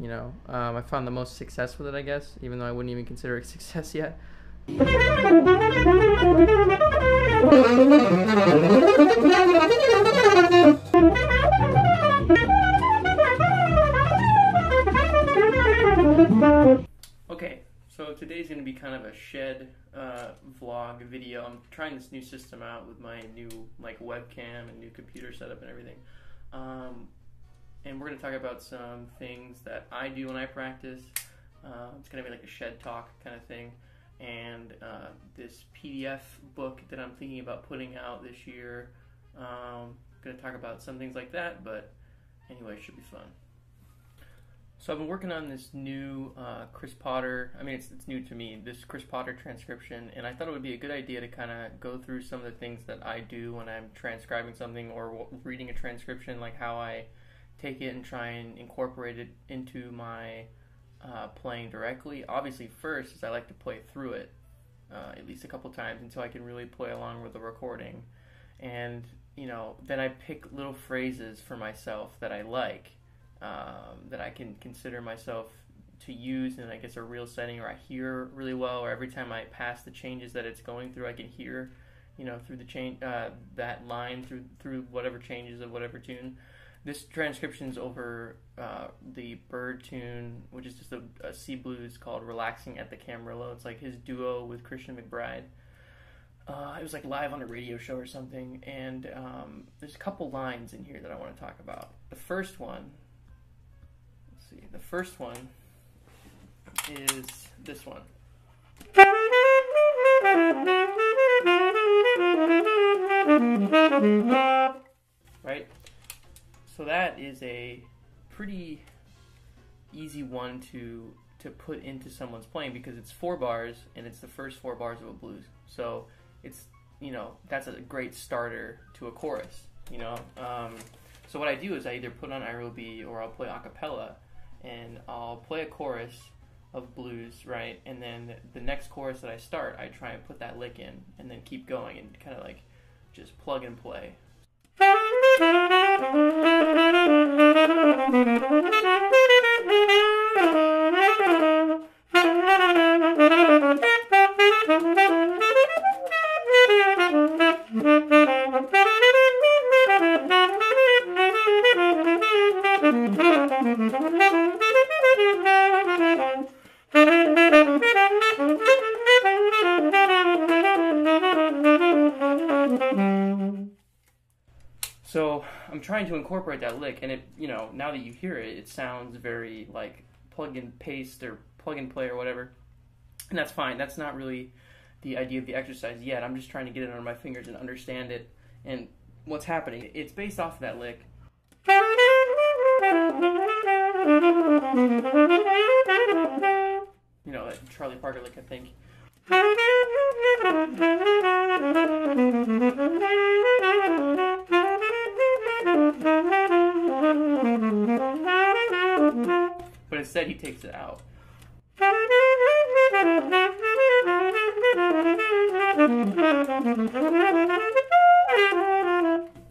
You know, um, I found the most success with it, I guess, even though I wouldn't even consider it success yet. Okay, so today's going to be kind of a shed uh, vlog video. I'm trying this new system out with my new like webcam and new computer setup and everything. Um, and we're going to talk about some things that I do when I practice. Uh, it's going to be like a shed talk kind of thing. And uh, this PDF book that I'm thinking about putting out this year. Um, going to talk about some things like that, but anyway, it should be fun. So I've been working on this new uh, Chris Potter. I mean, it's, it's new to me. This Chris Potter transcription, and I thought it would be a good idea to kind of go through some of the things that I do when I'm transcribing something or reading a transcription, like how I take it and try and incorporate it into my uh, playing directly. Obviously, first is I like to play through it uh, at least a couple times until I can really play along with the recording, and you know, then I pick little phrases for myself that I like um, that I can consider myself to use in I guess a real setting or I hear really well or every time I pass the changes that it's going through I can hear you know through the change uh, that line through through whatever changes of whatever tune this transcription's over uh, the bird tune which is just a, a C blues called relaxing at the Camarillo it's like his duo with Christian McBride uh, it was like live on a radio show or something and um, there's a couple lines in here that I want to talk about the first one let's see. The first one is this one. Right? So that is a pretty easy one to to put into someone's playing because it's four bars and it's the first four bars of a blues. So it's you know that's a great starter to a chorus. You know, um, so what I do is I either put on iReal B or I'll play a cappella and I'll play a chorus of blues, right? And then the next chorus that I start, I try and put that lick in and then keep going and kind of like just plug and play. So I'm trying to incorporate that lick, and it, you know, now that you hear it, it sounds very like plug and paste or plug and play or whatever, and that's fine. That's not really the idea of the exercise yet. I'm just trying to get it under my fingers and understand it and what's happening. It's based off of that lick. You know, that Charlie Parker lick, I think. Instead, he takes it out.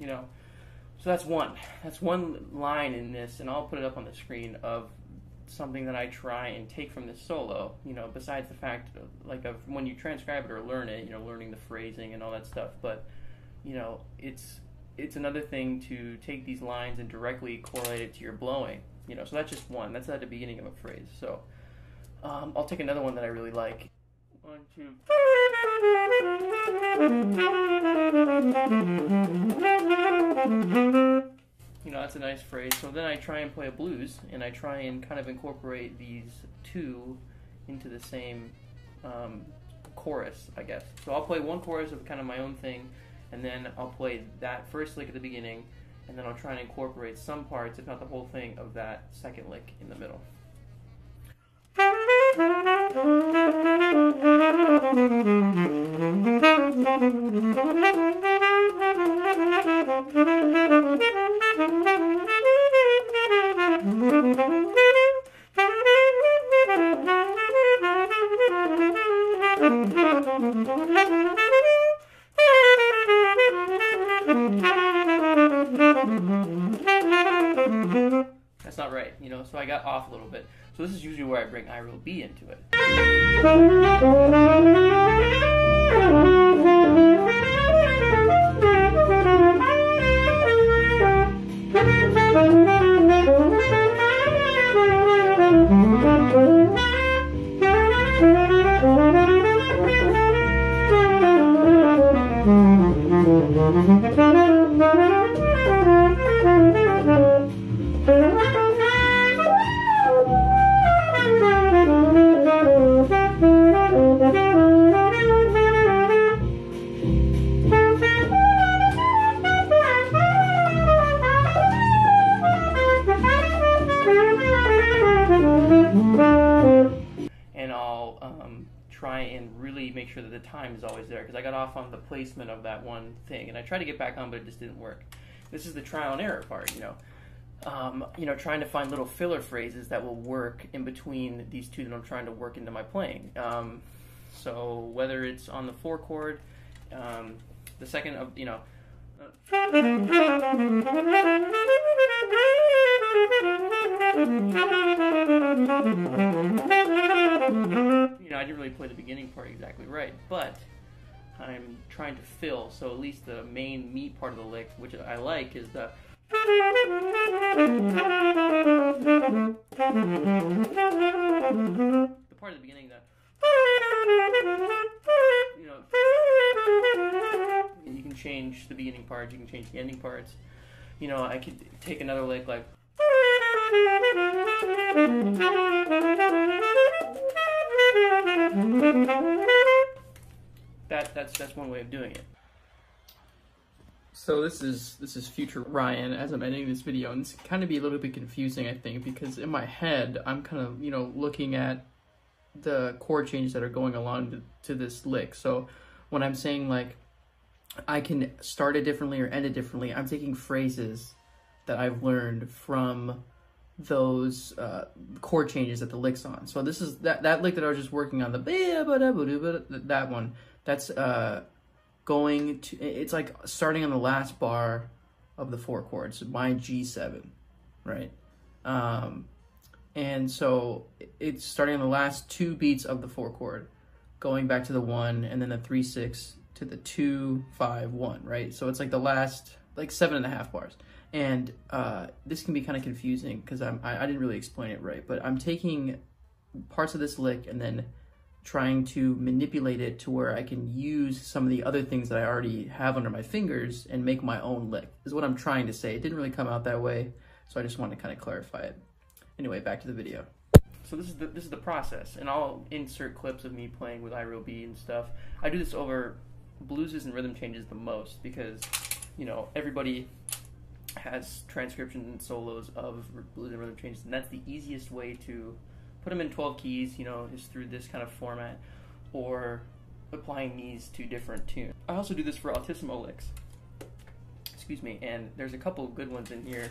You know, so that's one. That's one line in this, and I'll put it up on the screen of something that I try and take from this solo. You know, besides the fact, like, of when you transcribe it or learn it, you know, learning the phrasing and all that stuff. But you know, it's it's another thing to take these lines and directly correlate it to your blowing. You know, so that's just one. That's at the beginning of a phrase. So um, I'll take another one that I really like. One, two. You know, that's a nice phrase. So then I try and play a blues, and I try and kind of incorporate these two into the same um, chorus, I guess. So I'll play one chorus of kind of my own thing, and then I'll play that first lick at the beginning, and then I'll try and incorporate some parts, if not the whole thing, of that second lick in the middle. so I got off a little bit. So this is usually where I bring iReal B into it. and try and really make sure that the time is always there because I got off on the placement of that one thing, and I tried to get back on, but it just didn't work. This is the trial and error part, you know. Um, you know, trying to find little filler phrases that will work in between these two that I'm trying to work into my playing. Um, so whether it's on the four chord, um, the second of you know. You know, I didn't really play the beginning part exactly right, but I'm trying to fill. So at least the main meat part of the lick, which I like, is the. The part at the beginning, the. You know. You can change the beginning parts, you can change the ending parts. You know, I could take another lick like. That that's that's one way of doing it. So this is this is future Ryan as I'm editing this video, and it's kind of be a little bit confusing, I think, because in my head I'm kind of you know looking at the chord changes that are going along to, to this lick. So when I'm saying like I can start it differently or end it differently, I'm taking phrases that I've learned from those uh, chord changes that the lick's on. So this is that that lick that I was just working on the that one. That's uh, going to it's like starting on the last bar of the four chords, my G7, right? Um, and so it's starting on the last two beats of the four chord, going back to the one, and then the three six to the two five one, right? So it's like the last like seven and a half bars and uh, this can be kind of confusing because I, I, didn't really explain it right, but I'm taking parts of this lick and then trying to manipulate it to where I can use some of the other things that I already have under my fingers and make my own lick. Is what I'm trying to say. It didn't really come out that way, so I just wanted to kind of clarify it. Anyway, back to the video. So this is the this is the process, and I'll insert clips of me playing with iReal B and stuff. I do this over blueses and rhythm changes the most because you know everybody has transcriptions and solos of blues and rhythm changes, and that's the easiest way to put them in 12 keys, you know, is through this kind of format, or applying these to different tunes. I also do this for altissimo licks. Excuse me, and there's a couple good ones in here.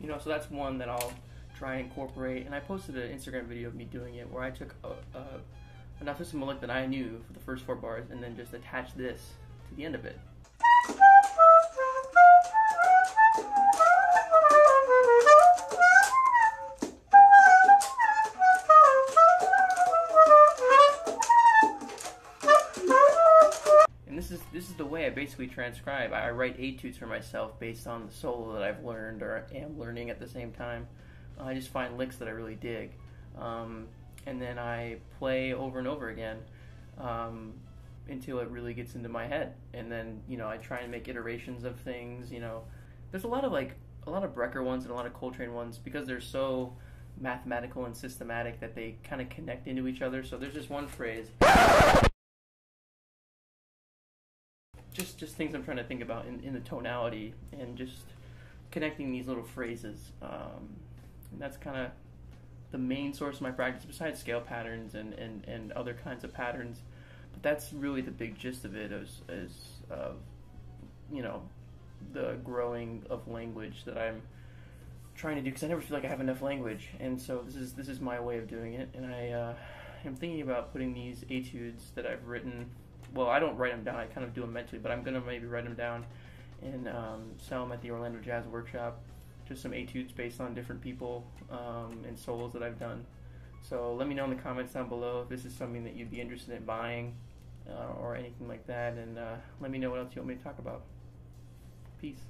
You know, so that's one that I'll try and incorporate. And I posted an Instagram video of me doing it where I took a, a, an altissimo lick that I knew for the first four bars and then just attached this to the end of it. And this is this is the way I basically transcribe. I write etudes for myself based on the solo that I've learned or am learning at the same time. I just find licks that I really dig. Um, and then I play over and over again um, until it really gets into my head. And then, you know, I try and make iterations of things, you know. There's a lot of like, a lot of Brecker ones and a lot of Coltrane ones because they're so mathematical and systematic that they kind of connect into each other. So there's just one phrase. Just, just things I'm trying to think about in, in the tonality and just connecting these little phrases. Um, and that's kind of the main source of my practice, besides scale patterns and, and, and other kinds of patterns. But that's really the big gist of it, is, is uh, you know, the growing of language that I'm trying to do because I never feel like I have enough language, and so this is this is my way of doing it, and I uh, am thinking about putting these etudes that I've written. Well, I don't write them down. I kind of do them mentally, but I'm gonna maybe write them down and um, sell them at the Orlando Jazz Workshop. Just some etudes based on different people um, and solos that I've done. So let me know in the comments down below if this is something that you'd be interested in buying uh, or anything like that, and uh, let me know what else you want me to talk about. Peace.